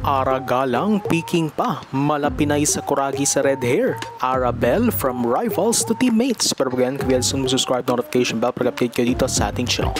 Ara Galang peaking pa, malapinay sa kuragi sa red hair. Arabel from rivals to teammates. Pero again, saan subscribe notification bell para update kayo dito sa ating channel.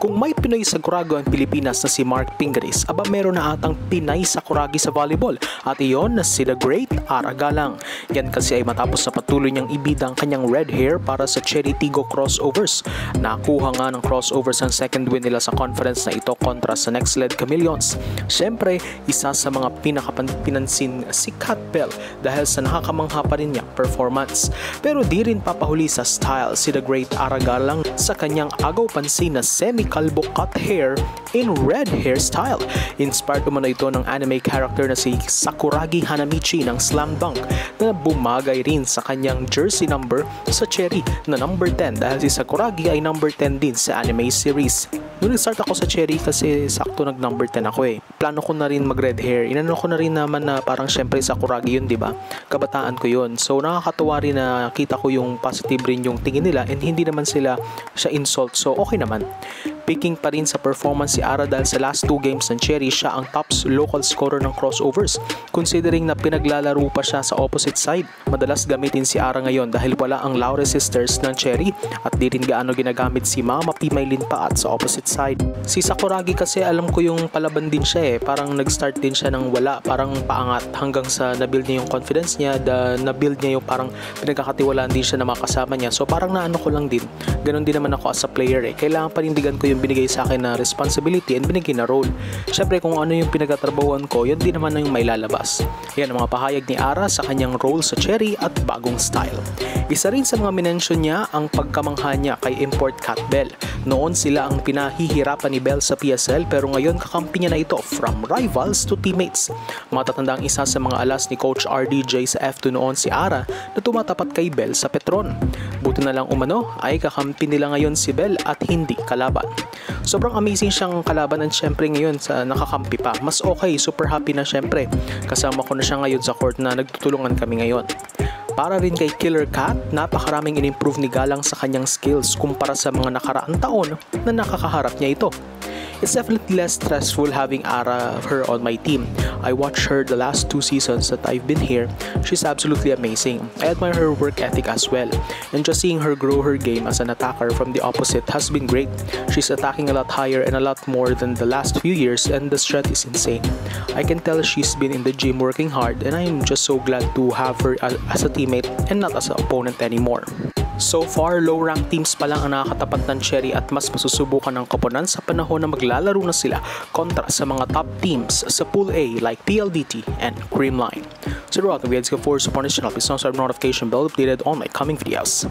Kung may Pinoy sa Kurago ang Pilipinas na si Mark Pingaris, aba meron na atang Pinay sa Kuragi sa volleyball. At iyon na si The Great Ara Galang. Yan kasi ay matapos na patuloy niyang ibida ang kanyang red hair para sa Cherry Tigo crossovers. Nakuha nga ng crossovers ang second win nila sa conference na ito kontra sa Next Led Chameleons. Siyempre, isa sa mga pinakapinansin si Kat Bell dahil sa nakakamangha pa rin niyang performance. Pero di rin papahuli sa style si The Great Aragalang sa kanyang agaw pansin na semi-kalbo cut hair in red hairstyle. Inspired naman ito ng anime character na si Sakuragi Hanamichi ng Slam Dunk na bumagay rin sa kanyang jersey number sa Cherry na number 10 dahil si Sakuragi ay number 10 din sa anime series. Nung nag-start ako sa Cherry kasi sakto nag number 10 ako eh. Plano ko na rin mag red hair. Inano ko na rin naman na parang syempre sa Kuragi yun, di ba? Kabataan ko yun. So nakakatuwa rin na kita ko yung positive rin yung tingin nila and hindi naman sila siya insult. So okay naman. Picking pa rin sa performance si Ara dahil sa last two games ng Cherry, siya ang top local scorer ng crossovers. Considering na pinaglalaro pa siya sa opposite side, madalas gamitin si Ara ngayon dahil wala ang Laure sisters ng Cherry at di rin gaano ginagamit si Mama Pimaylin pa at sa opposite side. Si Sakuragi kasi alam ko yung palaban din siya eh, parang nag-start din siya ng wala, parang paangat hanggang sa nabuild niya yung confidence niya, the, nabuild niya yung parang pinagkakatiwalaan din siya ng mga niya. So parang naano ko lang din, ganun din naman ako as a player eh. Kailangan panindigan ko yung binigay sa akin na responsibility and binigay na role. Siyempre kung ano yung pinagtatrabahuan ko, yun din naman yung may lalabas. Yan ang mga pahayag ni Ara sa kanyang role sa Cherry at bagong style. Isa rin sa mga minensyon niya ang pagkamangha niya kay Import Cat Bell. Noon sila ang pinahihirapan ni Bell sa PSL pero ngayon kakampi niya na ito from rivals to teammates. Matatanda ang isa sa mga alas ni Coach RDJ sa F2 noon si Ara na tumatapat kay Bell sa Petron. Buti na lang umano ay kakampi nila ngayon si Bell at hindi kalaban. Sobrang amazing siyang kalaban at syempre ngayon sa nakakampi pa. Mas okay, super happy na syempre. Kasama ko na siya ngayon sa court na nagtutulungan kami ngayon. Para rin kay Killer Cat, napakaraming in-improve ni Galang sa kanyang skills kumpara sa mga nakaraang taon na nakakaharap niya ito. It's definitely less stressful having Ara her on my team. I watched her the last two seasons that I've been here. She's absolutely amazing. I admire her work ethic as well. And just seeing her grow her game as an attacker from the opposite has been great. She's attacking a lot higher and a lot more than the last few years and the strength is insane. I can tell she's been in the gym working hard and I'm just so glad to have her as a teammate and not as an opponent anymore. So far, low-rank teams pa lang ang nakakatapat ng Cherry at mas masusubukan ng koponan sa panahon na maglalaro na sila kontra sa mga top teams sa Pool A like PLDT and Creamline. So throughout the videos, for support this channel, please subscribe notification bell updated on my coming videos.